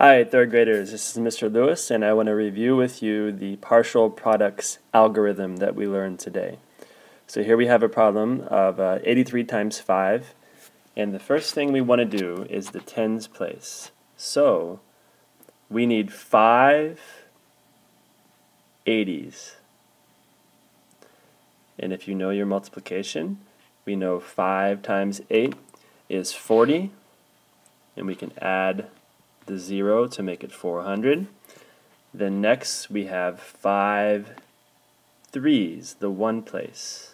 Hi, third graders. This is Mr. Lewis, and I want to review with you the partial products algorithm that we learned today. So here we have a problem of uh, 83 times 5, and the first thing we want to do is the tens place. So we need 5 80s. And if you know your multiplication, we know 5 times 8 is 40, and we can add the 0 to make it 400. Then next we have five threes, the one place.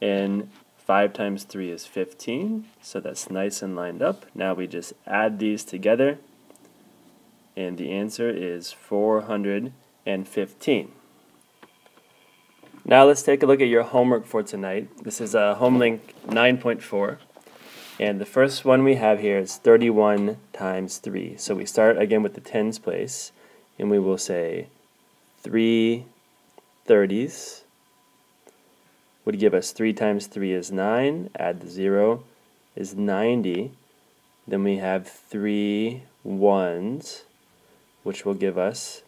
And 5 times 3 is 15, so that's nice and lined up. Now we just add these together, and the answer is 415. Now let's take a look at your homework for tonight. This is a HomeLink 9.4. And the first one we have here is 31 times 3. So we start again with the tens place, and we will say 3 30s would give us 3 times 3 is 9, add the 0 is 90. Then we have 3 ones, which will give us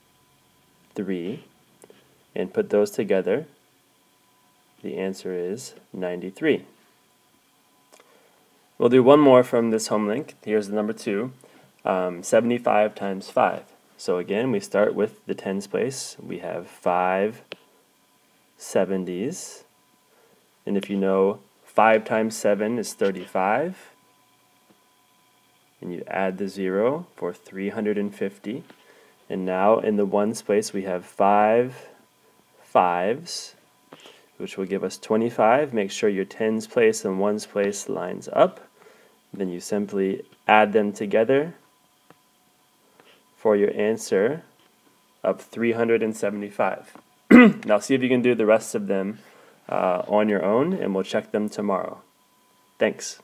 3. And put those together, the answer is 93. We'll do one more from this home link. Here's the number 2, um, 75 times 5. So again, we start with the tens place. We have 5 70s. And if you know 5 times 7 is 35, and you add the 0 for 350. And now in the ones place we have 5 fives, which will give us 25. Make sure your tens place and ones place lines up. Then you simply add them together for your answer of 375. now see if you can do the rest of them uh, on your own and we'll check them tomorrow. Thanks.